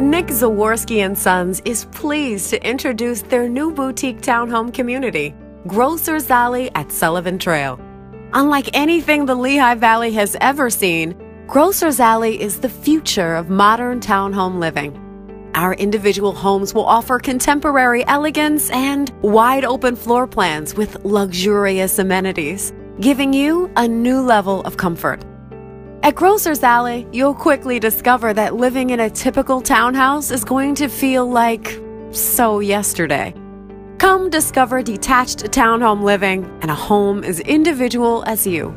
Nic Zawarski and Sons is pleased to introduce their new boutique townhome community, Grocers Alley at Sullivan Trail. Unlike anything the Lehigh Valley has ever seen, Grocers Alley is the future of modern townhome living. Our individual homes will offer contemporary elegance and wide open floor plans with luxurious amenities, giving you a new level of comfort. At Grocers Alley, you'll quickly discover that living in a typical townhouse is going to feel like so yesterday. Come discover detached townhome living and a home as individual as you.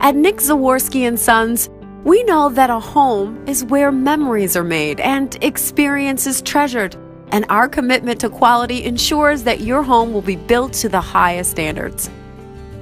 At Nic Zawarski and Sons, we know that a home is where memories are made and experiences treasured, and our commitment to quality ensures that your home will be built to the highest standards.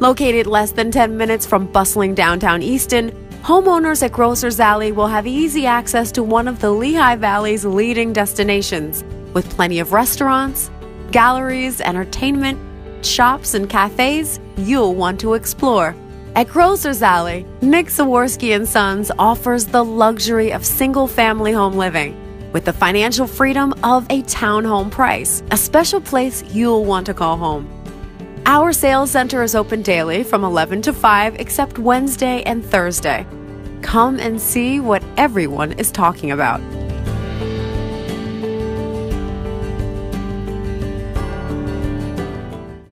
Located less than 10 minutes from bustling downtown Easton, homeowners at Grocers Alley will have easy access to one of the Lehigh Valley's leading destinations, with plenty of restaurants, galleries, entertainment, shops, and cafes you'll want to explore. At Grocers Alley, Nic Zawarski and Sons offers the luxury of single-family home living with the financial freedom of a townhome price, a special place you'll want to call home. Our sales center is open daily from 11 to 5 except Wednesday and Thursday. Come and see what everyone is talking about.